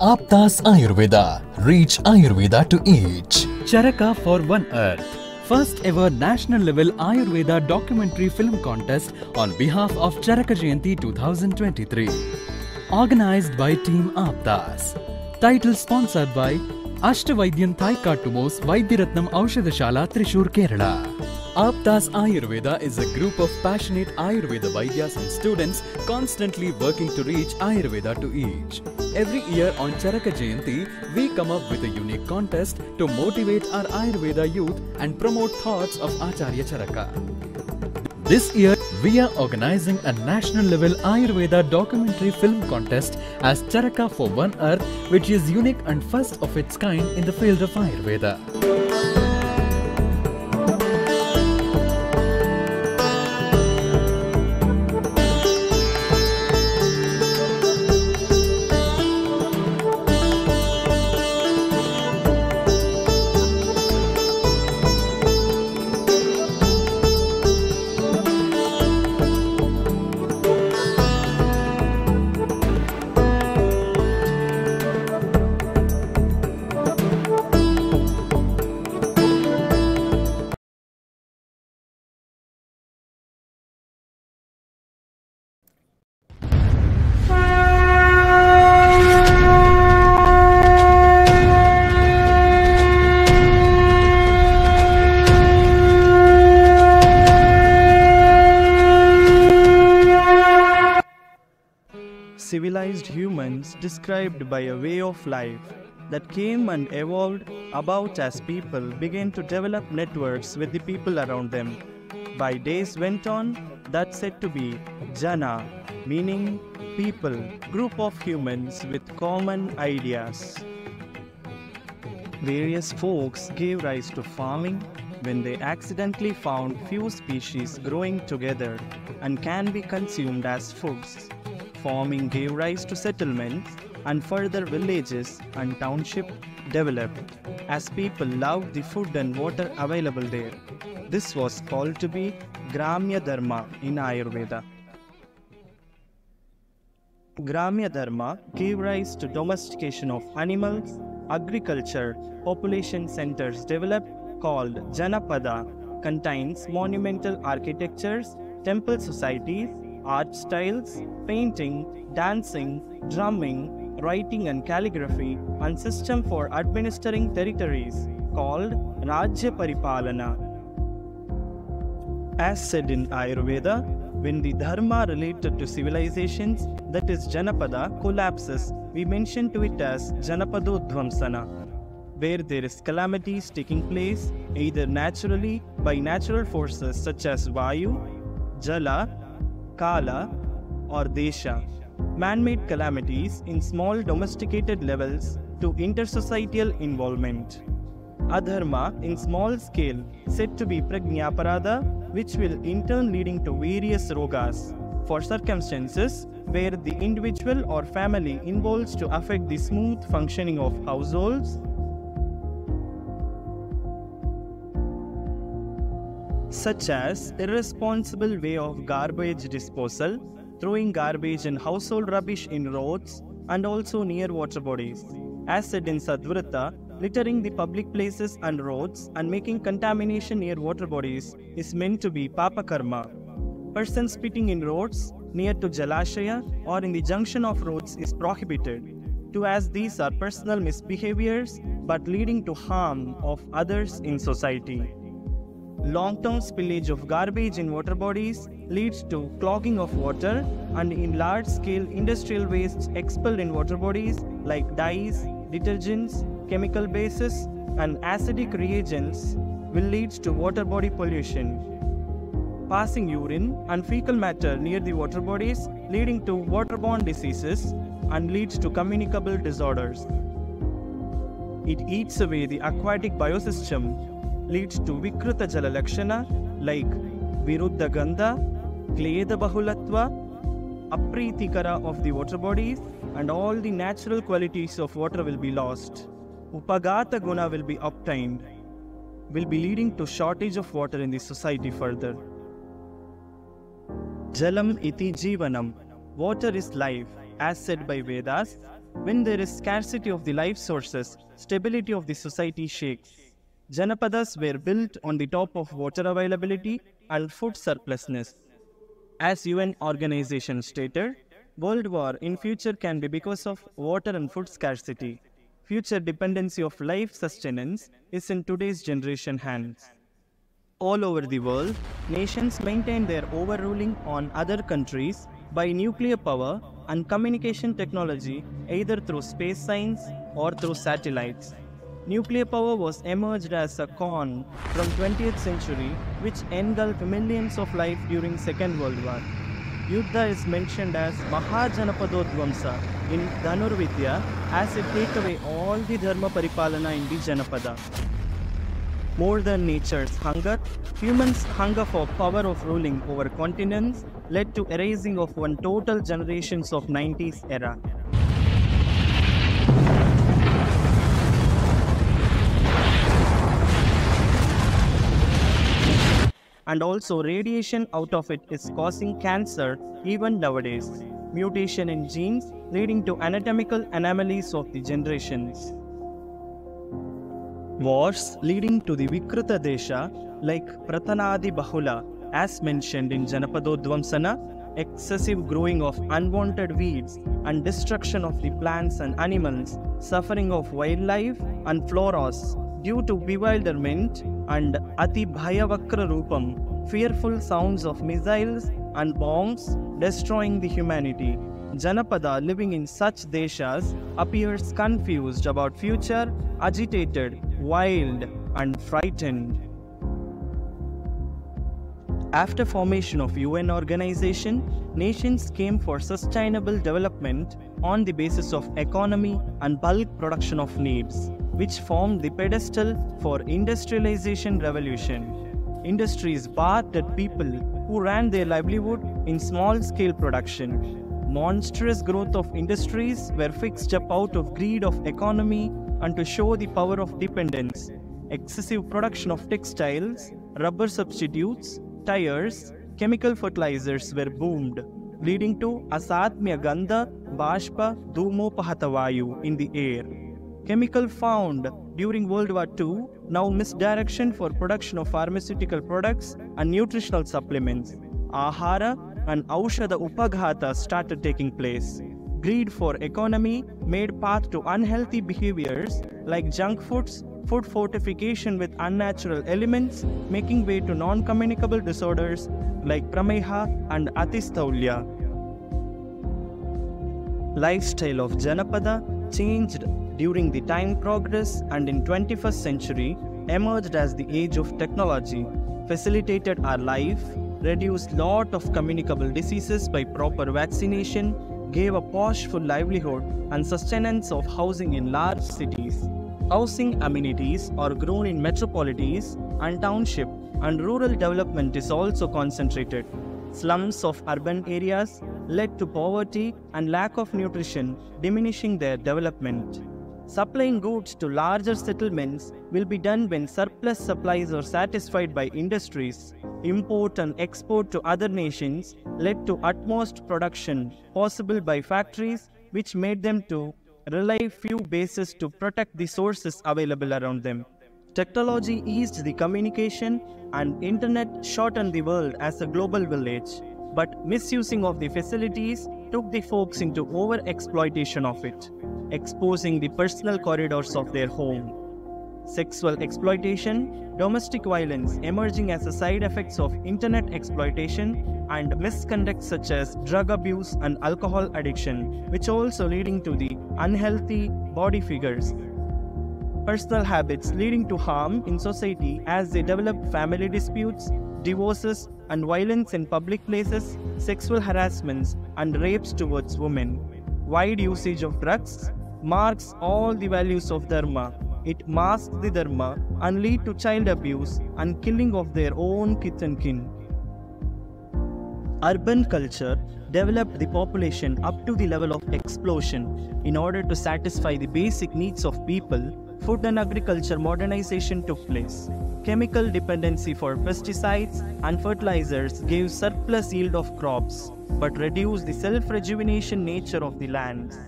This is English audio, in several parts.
Aaptas Ayurveda. Reach Ayurveda to each. Charaka for One Earth. First ever national level Ayurveda documentary film contest on behalf of Charaka Jayanti 2023. Organized by Team Aaptas. Title sponsored by Ashtavaidyan Thaikkattu Mooss Vaidyaratnam Aushadashala Trishur Kerala. Aaptas Ayurveda is a group of passionate Ayurveda Vaidyas and students constantly working to reach Ayurveda to each. Every year on Charaka Jayanti, we come up with a unique contest to motivate our Ayurveda youth and promote thoughts of Acharya Charaka. This year, we are organizing a national level Ayurveda documentary film contest as Charaka for One Earth, which is unique and first of its kind in the field of Ayurveda. Civilized humans described by a way of life that came and evolved about as people began to develop networks with the people around them. By days went on, that said to be Jana, meaning people, group of humans with common ideas. Various folks gave rise to farming when they accidentally found few species growing together and can be consumed as foods. Farming gave rise to settlements and further villages and township developed as people loved the food and water available there. This was called to be Gramya Dharma in Ayurveda. Gramya Dharma gave rise to domestication of animals, agriculture, population centers developed called Janapada, contains monumental architectures, temple societies, art styles, painting, dancing, drumming, writing and calligraphy, and system for administering territories called Rajya Paripalana. As said in Ayurveda, when the dharma related to civilizations, that is Janapada, collapses, we mention to it as Janapadodvamsana, where there is calamities taking place either naturally by natural forces such as Vayu, Jala, Kala, or Desha. Man made calamities in small domesticated levels to intersocietal involvement. Adharma in small scale said to be Prajnaparada, which will in turn leading to various rogas. For circumstances where the individual or family involves to affect the smooth functioning of households, such as irresponsible way of garbage disposal, throwing garbage and household rubbish in roads and also near water bodies. As said in Sadvrata, littering the public places and roads and making contamination near water bodies is meant to be papa karma. Person spitting in roads near to Jalashaya or in the junction of roads is prohibited, to as these are personal misbehaviors but leading to harm of others in society. Long-term spillage of garbage in water bodies leads to clogging of water and in large-scale industrial wastes expelled in water bodies like dyes, detergents, chemical bases and acidic reagents will lead to water body pollution. Passing urine and fecal matter near the water bodies leading to waterborne diseases and leads to communicable disorders. It eats away the aquatic biosystem leads to Vikrita Jala Lakshana like Viruddha Gandha, Kleda Bahulatva, Apritikara of the water bodies, and all the natural qualities of water will be lost. Upagata Guna will be obtained, will be leading to shortage of water in the society further. Jalam iti jivanam. Water is life, as said by Vedas. When there is scarcity of the life sources, stability of the society shakes. Janapadas were built on the top of water availability and food surplusness. As UN organization stated, world war in future can be because of water and food scarcity. Future dependency of life sustenance is in today's generation hands. All over the world, nations maintain their overruling on other countries by nuclear power and communication technology either through space science or through satellites. Nuclear power was emerged as a con from 20th century which engulfed millions of life during Second World War. Yuddha is mentioned as Mahajanapadodvamsa in Dhanurvidya as it take away all the Dharma Paripalana in the Janapada. More than nature's hunger, humans' hunger for power of ruling over continents led to erasing of one total generations of 90s era. And also radiation out of it is causing cancer even nowadays. Mutation in genes leading to anatomical anomalies of the generations. Wars leading to the Vikruta Desha like Pratanadi Bahula as mentioned in Janapadodvamsana, excessive growing of unwanted weeds and destruction of the plants and animals, suffering of wildlife and floras due to bewilderment and Ati Bhayavakra Rupam, fearful sounds of missiles and bombs destroying the humanity. Janapada living in such deshas appears confused about future, agitated, wild, and frightened. After formation of UN organization, nations came for sustainable development on the basis of economy and bulk production of needs, which formed the pedestal for industrialization revolution. Industries barked at people who ran their livelihood in small scale production. Monstrous growth of industries were fixed up out of greed of economy and to show the power of dependence. Excessive production of textiles, rubber substitutes, tires, chemical fertilizers were boomed, leading to asatmya gandha, bashpa, dhumopahatavayu in the air. Chemical found during World War II now misdirection for production of pharmaceutical products and nutritional supplements. Ahara and Aushada Upaghata started taking place. Greed for economy made path to unhealthy behaviors like junk foods, food fortification with unnatural elements, making way to non-communicable disorders like prameha and atisthaulya. Lifestyle of Janapada changed during the time progress and in 21st century emerged as the age of technology, facilitated our life, reduced lot of communicable diseases by proper vaccination, gave a poshful livelihood and sustenance of housing in large cities. Housing amenities are grown in metropolities and township and rural development is also concentrated. Slums of urban areas led to poverty and lack of nutrition, diminishing their development. Supplying goods to larger settlements will be done when surplus supplies are satisfied by industries. Import and export to other nations led to utmost production possible by factories which made them to rely few bases to protect the sources available around them. Technology eased the communication and internet shortened the world as a global village, but misusing of the facilities took the folks into over exploitation of it, exposing the personal corridors of their home. Sexual exploitation, domestic violence emerging as a side effects of internet exploitation and misconduct such as drug abuse and alcohol addiction, which also leading to the unhealthy body figures. Personal habits leading to harm in society as they develop family disputes, divorces, and violence in public places, sexual harassments, and rapes towards women. Wide usage of drugs marks all the values of Dharma. It masks the Dharma and lead to child abuse and killing of their own kith and kin. Urban culture developed the population up to the level of explosion. In order to satisfy the basic needs of people, food and agriculture modernization took place. Chemical dependency for pesticides and fertilizers gave surplus yield of crops, but reduced the self rejuvenation nature of the lands.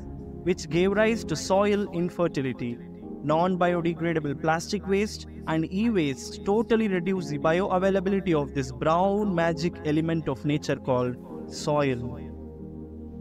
which gave rise to soil infertility. Non biodegradable plastic waste and e waste totally reduce the bioavailability of this brown magic element of nature called soil.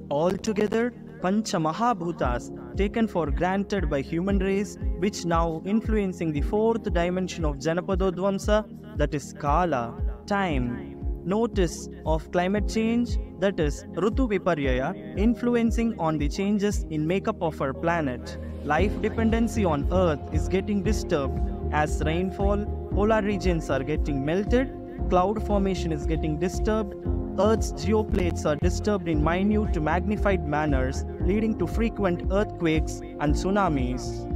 Altogether, Pancha Mahabhutas taken for granted by human race, which now influencing the fourth dimension of Janapadodvamsa, that is Kala, time. Notice of climate change, that is Rutu Viparyaya, influencing on the changes in makeup of our planet. Life dependency on Earth is getting disturbed as rainfall, polar regions are getting melted, cloud formation is getting disturbed, Earth's geoplates are disturbed in minute to magnified manners, leading to frequent earthquakes and tsunamis.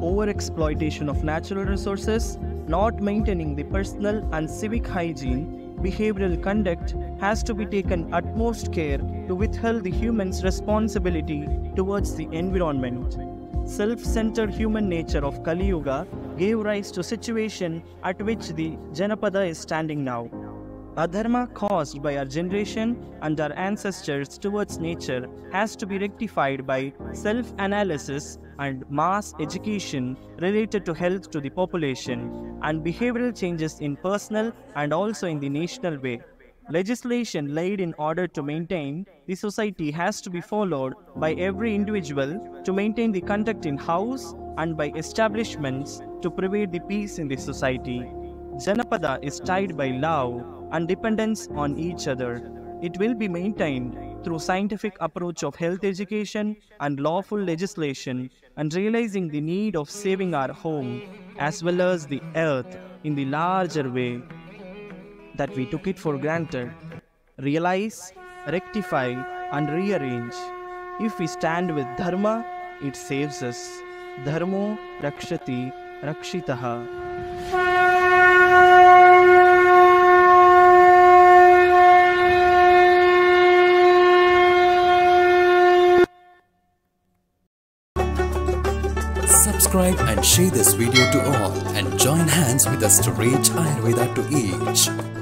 Overexploitation of natural resources, not maintaining the personal and civic hygiene, behavioral conduct has to be taken utmost care to withhold the human's responsibility towards the environment. Self-centered human nature of Kali Yuga gave rise to situation at which the Janapada is standing now. Adharma caused by our generation and our ancestors towards nature has to be rectified by self analysis and mass education related to health to the population and behavioral changes in personal and also in the national way. Legislation laid in order to maintain the society has to be followed by every individual to maintain the conduct in house and by establishments to preserve the peace in the society. Janapada is tied by love and dependence on each other. It will be maintained through scientific approach of health education and lawful legislation and realizing the need of saving our home as well as the earth in the larger way that we took it for granted. Realize, rectify and rearrange. If we stand with dharma, it saves us. Dharmo rakshati rakshitaha. Subscribe and share this video to all and join hands with us to reach Ayurveda to each.